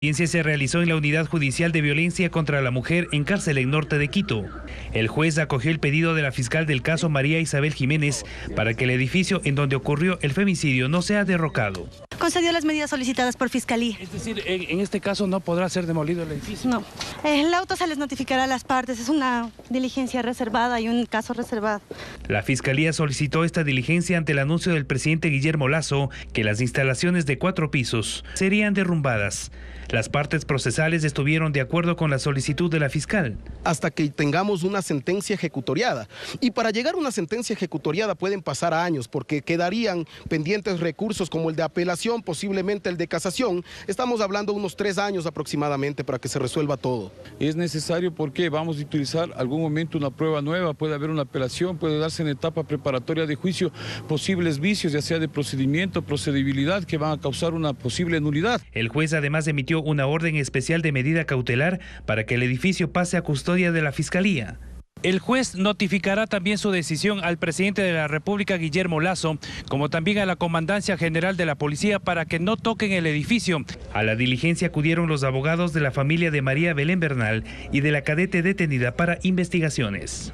audiencia se realizó en la Unidad Judicial de Violencia contra la Mujer en cárcel en norte de Quito. El juez acogió el pedido de la fiscal del caso María Isabel Jiménez para que el edificio en donde ocurrió el femicidio no sea derrocado. Concedió las medidas solicitadas por fiscalía. Es decir, en, este caso no podrá ser demolido el edificio. No. El auto se les notificará a las partes. Es una diligencia reservada y un caso reservado. La fiscalía solicitó esta diligencia ante el anuncio del presidente Guillermo Lazo que las instalaciones de cuatro pisos serían derrumbadas. Las partes procesales estuvieron de acuerdo con la solicitud de la fiscal. Hasta que tengamos una sentencia ejecutoriada. Y para llegar a una sentencia ejecutoriada pueden pasar años porque quedarían pendientes recursos como el de apelación, posiblemente el de casación. Estamos hablando de unos tres años aproximadamente para que se resuelva todo. Es necesario porque vamos a utilizar algún momento una prueba nueva, puede haber una apelación, puede darse en etapa preparatoria de juicio posibles vicios, ya sea de procedimiento, procedibilidad, que van a causar una posible nulidad. El juez además emitió una orden especial de medida cautelar para que el edificio pase a custodia de la Fiscalía. El juez notificará también su decisión al presidente de la República, Guillermo Lazo, como también a la Comandancia General de la Policía para que no toquen el edificio. A la diligencia acudieron los abogados de la familia de María Belén Bernal y de la cadete detenida para investigaciones.